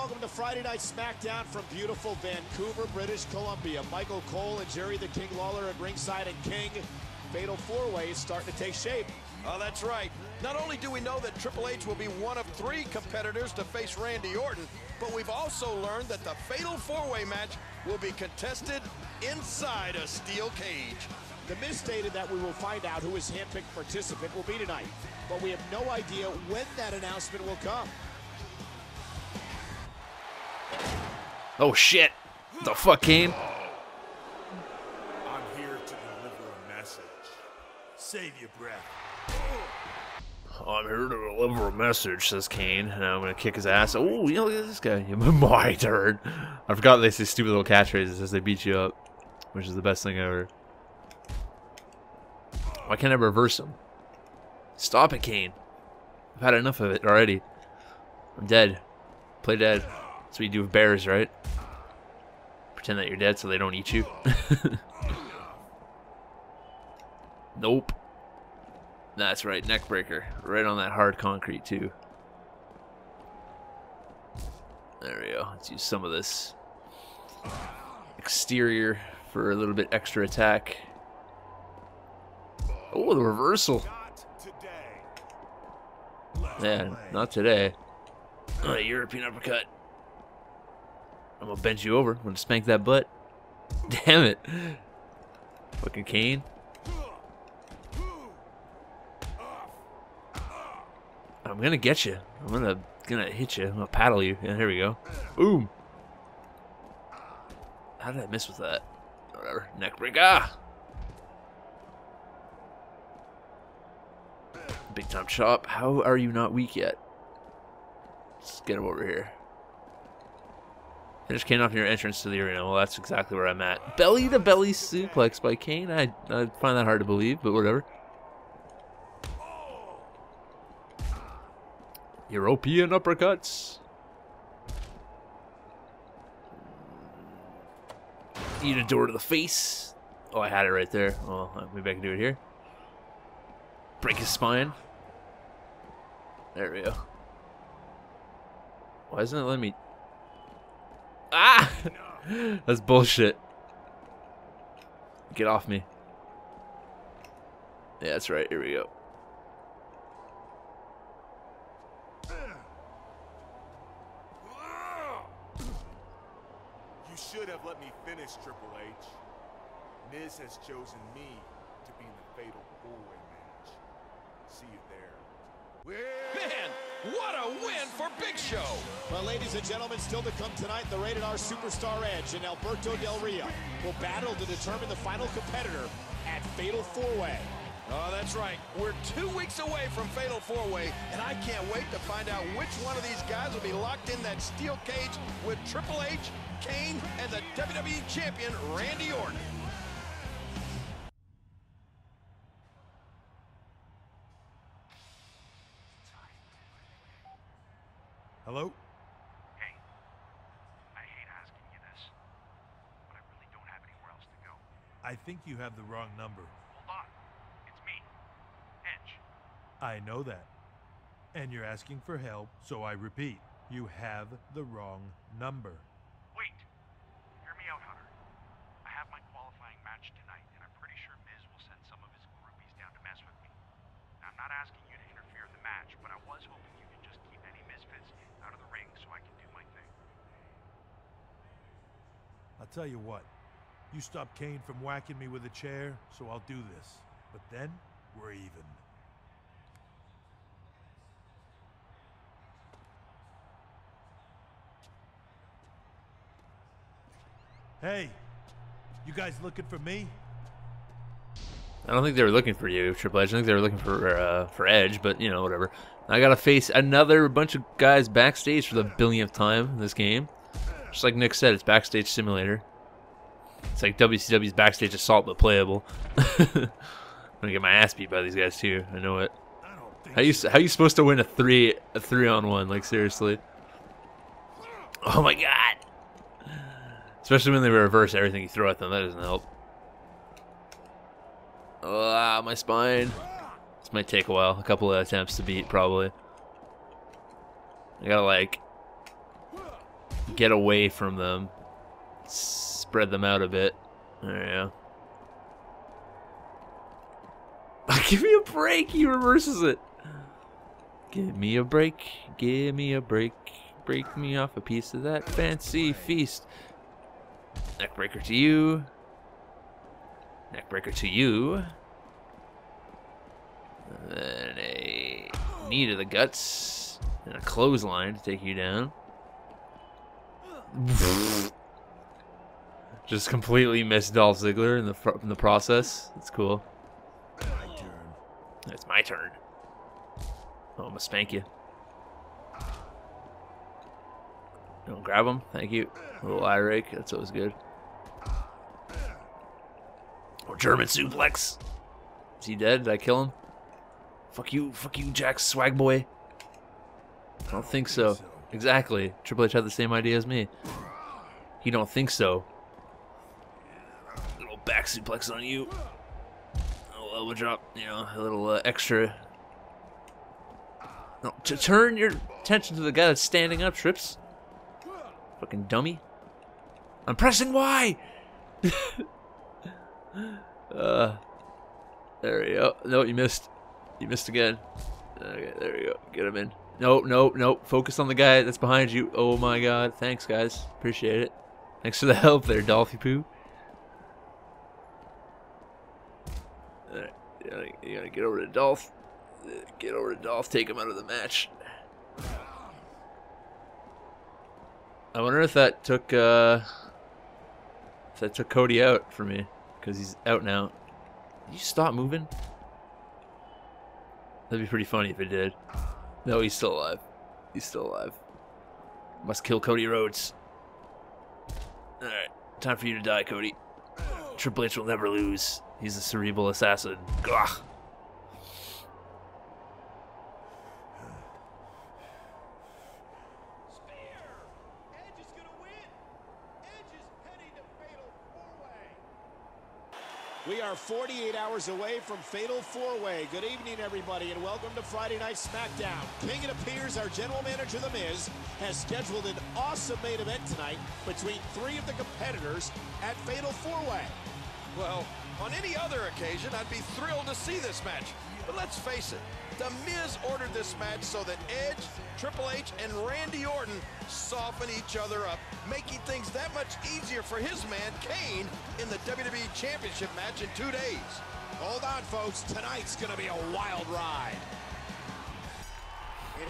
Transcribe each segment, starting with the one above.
welcome to Friday Night SmackDown from beautiful Vancouver, British Columbia. Michael Cole and Jerry the King Lawler at ringside, and King. Fatal four-way is starting to take shape. Oh, that's right. Not only do we know that Triple H will be one of three competitors to face Randy Orton, but we've also learned that the Fatal four-way match will be contested inside a steel cage. The Miz stated that we will find out who his handpicked participant will be tonight, but we have no idea when that announcement will come. Oh shit! The fuck, Kane? I'm here to deliver a message. Save your breath. Oh, I'm here to deliver a message, says Kane, and I'm gonna kick his ass. Oh, you know, look at this guy. My turn. I forgot they say stupid little catchphrases as they beat you up, which is the best thing ever. Why can't I reverse him? Stop it, Kane. I've had enough of it already. I'm dead. Play dead. That's what you do with bears, right? Pretend that you're dead so they don't eat you. nope. That's right, neck breaker. Right on that hard concrete, too. There we go. Let's use some of this exterior for a little bit extra attack. Oh, the reversal. Yeah, not today. Oh, European uppercut. I'm gonna bend you over. I'm gonna spank that butt. Damn it. Fucking Kane. I'm gonna get you. I'm gonna gonna hit you. I'm gonna paddle you. Yeah, here we go. Boom. How did I miss with that? Whatever. Neck break. Ah! Big time chop. How are you not weak yet? Let's get him over here. Finish came off your entrance to the arena. Well, that's exactly where I'm at. Belly to belly suplex by Kane. I, I find that hard to believe, but whatever. European uppercuts. Eat a door to the face. Oh, I had it right there. Well, maybe I can do it here. Break his spine. There we go. Why isn't it letting me... Ah! That's bullshit. Get off me. Yeah, that's right. Here we go. You should have let me finish, Triple H. Miz has chosen me to be in the fatal four-way match. See you there. What a win for Big Show. Well, ladies and gentlemen, still to come tonight, the Rated R Superstar Edge and Alberto Del Rio will battle to determine the final competitor at Fatal 4-Way. Oh, that's right. We're two weeks away from Fatal 4-Way, and I can't wait to find out which one of these guys will be locked in that steel cage with Triple H, Kane, and the WWE Champion, Randy Orton. Hello? Hey, I hate asking you this, but I really don't have anywhere else to go. I think you have the wrong number. Hold on. It's me, Edge. I know that. And you're asking for help, so I repeat, you have the wrong number. Wait. Hear me out, Hunter. I have my qualifying match tonight, and I'm pretty sure Miz will send some of his groupies down to mess with me. Now, I'm not asking you to interfere in the match, but I was hoping you could just keep any misfits out of the ring so I can do my thing. I'll tell you what. You stop Kane from whacking me with a chair, so I'll do this. But then, we're even. Hey, you guys looking for me? I don't think they were looking for you, Triple H. I think they were looking for uh, for Edge, but you know, whatever. I gotta face another bunch of guys backstage for the billionth time in this game. Just like Nick said, it's backstage simulator. It's like WCW's backstage assault, but playable. I'm gonna get my ass beat by these guys too. I know it. How you how you supposed to win a three a three on one? Like seriously. Oh my god. Especially when they reverse everything you throw at them. That doesn't help. Ah, my spine. This might take a while. A couple of attempts to beat, probably. I gotta, like, get away from them. Spread them out a bit. There you go. Give me a break. He reverses it. Give me a break. Give me a break. Break me off a piece of that fancy feast. Neckbreaker to you. Neckbreaker to you. And then a knee to the guts. And a clothesline to take you down. Just completely missed Dolph Ziggler in the in the process. It's cool. It's my turn. Oh, I'm gonna spank you. Don't grab him. Thank you. A little eye rake. That's always good. Or German suplex. Is he dead? Did I kill him? Fuck you. Fuck you, Jack Swag Boy. I don't think so. Exactly. Triple H had the same idea as me. He don't think so. Little back suplex on you. A little elbow drop. You know, a little uh, extra. No, to turn your attention to the guy that's standing up, Trips. Fucking dummy. I'm pressing Y. uh, there we go. No, you missed. You missed again. Okay, there you go. Get him in. No, no, no. Focus on the guy that's behind you. Oh my god. Thanks, guys. Appreciate it. Thanks for the help there, Dolphy Poo. You gotta, you gotta get over to Dolph. Get over to Dolph. Take him out of the match. I wonder if that took uh, if that took Cody out for me because he's out now. Did you stop moving? That'd be pretty funny if it did. No, he's still alive. He's still alive. Must kill Cody Rhodes. Alright, time for you to die, Cody. Triple H will never lose. He's a cerebral assassin. Gah. Edge is gonna win. Edge is heading to Fatal Four-Way. We are 48 hours away from Fatal Four-Way. Good evening, everybody, and welcome to Friday Night SmackDown. King, it appears our general manager, The Miz, has scheduled an awesome main event tonight between three of the competitors at Fatal Four-Way. Well, on any other occasion, I'd be thrilled to see this match. But let's face it, The Miz ordered this match so that Edge, Triple H, and Randy Orton soften each other up, making things that much easier for his man, Kane, in the WWE Championship match in two days. Hold on, folks. Tonight's gonna be a wild ride.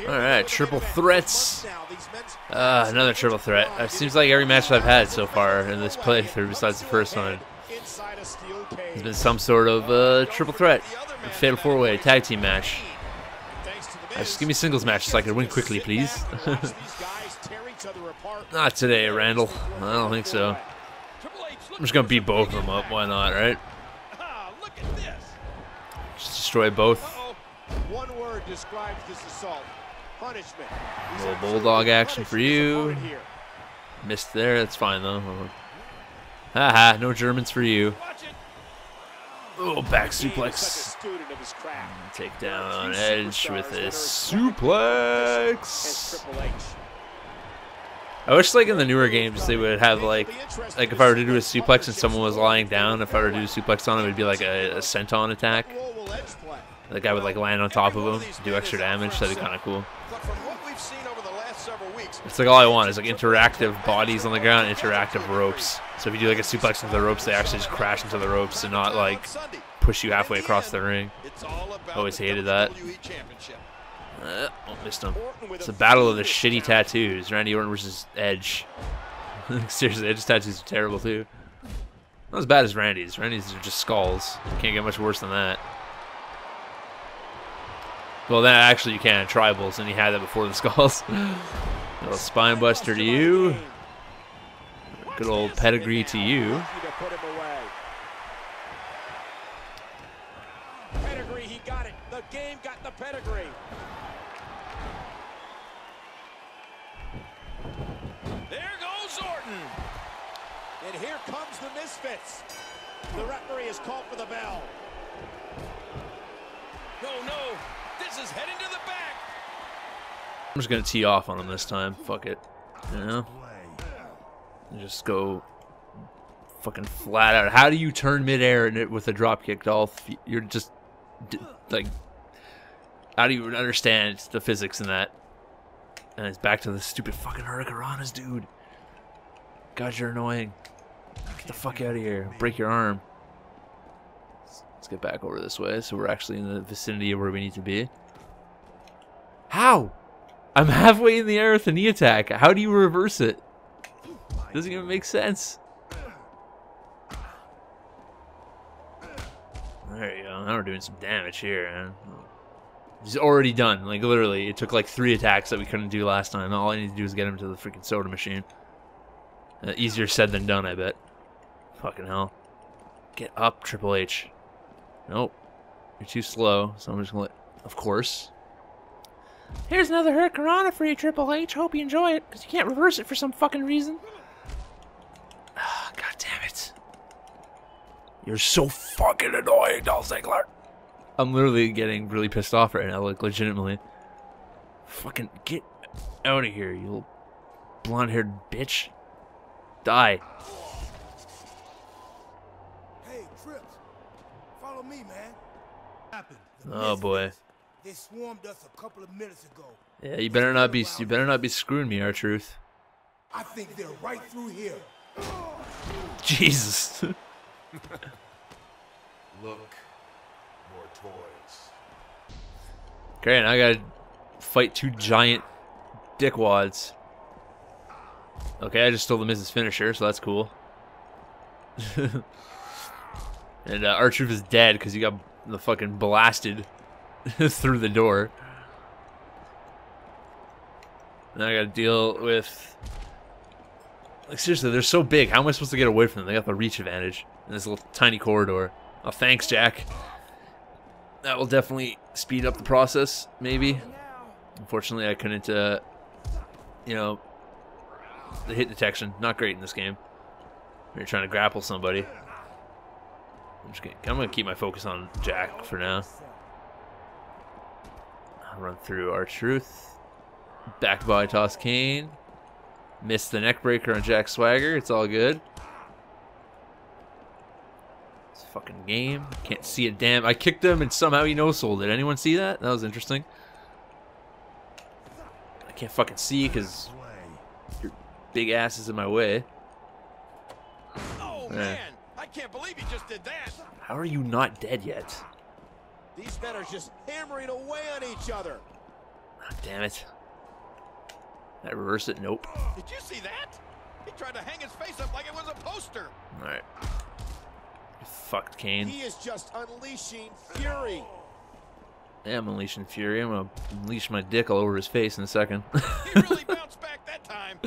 All right, triple threats. Now, these men's- Uh, another triple threat. It seems like every match I've had so far in this playthrough, besides the first one, Has been some sort of uh, triple threat. Fatal four-way tag team match. Just give me singles matches so I can win quickly, please. Not today, Randall. I don't think so. I'm just gonna beat both of them up. Why not, right? Just destroy both. One word describes this assault. Punishment. Little bulldog action for you. Missed there. That's fine though. Haha, no Germans for you. Oh, back suplex. such a student of his craft. Mm, take down Edge with a are as as suplex. I wish, like in the newer games, they would have like, like if I were to do a suplex and someone was lying down, if I were to do a suplex on him, it'd be like a, a senton attack. What role will Edge play? The guy would like land on top of him, to do extra damage. That'd be kind of cool. But from what we've seen over the last several weeks, It's like all I want is like interactive bodies on the ground, interactive ropes. So if you do like a suplex into the ropes, they actually just crash into the ropes and not like push you halfway across the ring. Always hated that. Uh, oh, missed him. It's a a battle of the shitty tattoos. Randy Orton versus Edge. Seriously, Edge's tattoos are terrible too. Not as bad as Randy's. Randy's are just skulls. Can't get much worse than that. Well, then actually you can. Tribals, and he had that before the skulls. Little spine buster to you. Good old pedigree to you. Lucky to put him away. Pedigree, he got it. The game got the pedigree. There goes Orton. And here comes the Misfits. The referee has called for the bell. No, no. This is heading to the back. I'm just gonna tee off on him this time. Fuck it. You know? Just go fucking flat out. How do you turn midair and it with a drop kick, Dolph? You're just like, how do you understand the physics in that? And it's back to the stupid fucking Hurricanranas, dude. God, you're annoying. Get the fuck out of here. Break your arm. Let's get back over this way so we're actually in the vicinity of where we need to be. How? I'm halfway in the air with a knee attack. How do you reverse it? Doesn't even make sense. There you go. Now we're doing some damage here, man. He's already done. Like, literally, it took like three attacks that we couldn't do last time. All I need to do is get him to the freaking soda machine. Uh, easier said than done, I bet. Fucking hell. Get up, Triple H. Nope. You're too slow, so I'm just gonna let... Of course. Here's another Hurricanrana for you, Triple H. Hope you enjoy it, because you can't reverse it for some fucking reason. Ah, God damn it. You're so fucking annoying, Dolph Ziggler. I'm literally getting really pissed off right now, like, legitimately. Fucking get out of here, you little blonde-haired bitch. Die. Hey, Trips, follow me, man. Happened. Oh, boy. Misfits, They swarmed us a couple of minutes ago. Yeah, you better not be you better not be screwing me, R-Truth. I think they're right through here. Jesus. Look, more toys. Great, now I gotta fight two giant dickwads. Okay, I just stole the Miz's Finisher, so that's cool. and uh, R-Truth is dead because he got the fucking blasted through the door. Now I gotta deal with... Like, seriously, they're so big. How am I supposed to get away from them? They got the reach advantage in this little tiny corridor. Oh, thanks, Jack. That will definitely speed up the process, maybe. Unfortunately, I couldn't, uh, you know, the hit detection, not great in this game. You're trying to grapple somebody. I'm just gonna, I'm gonna keep my focus on Jack for now. Run through R-Truth. Back body toss Kane. Missed the neck breaker on Jack Swagger. It's all good. It's a fucking game. Can't see a damn. I kicked him and somehow he no sold. Did anyone see that? That was interesting. I can't fucking see because your big ass is in my way. Oh, Yeah. man. I can't believe he just did that. How are you not dead yet? These men are just hammering away on each other. Ah, damn it. I reverse it? Nope. Did you see that? He tried to hang his face up like it was a poster. Alright. You fucked Kane. He is just unleashing fury. Yeah, I'm unleashing fury. I'm gonna unleash my dick all over his face in a second. He really bounced back that time.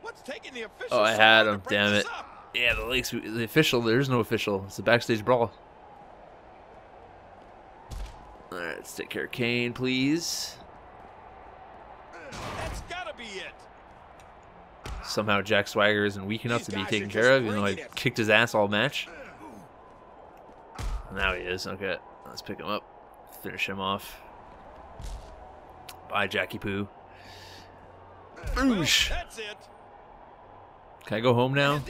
What's taking the official Oh, I had him, damn it. yeah, the Lakes, the official, there's no official. It's a backstage brawl. Alright, let's take care of Kane, please. That's gotta be it. Somehow Jack Swagger isn't weak enough These to be taken care of, even though I it. kicked his ass all match. Now he is. Okay, let's pick him up. Finish him off. Bye, Jackie Poo. Well, that's it. Can I go home now?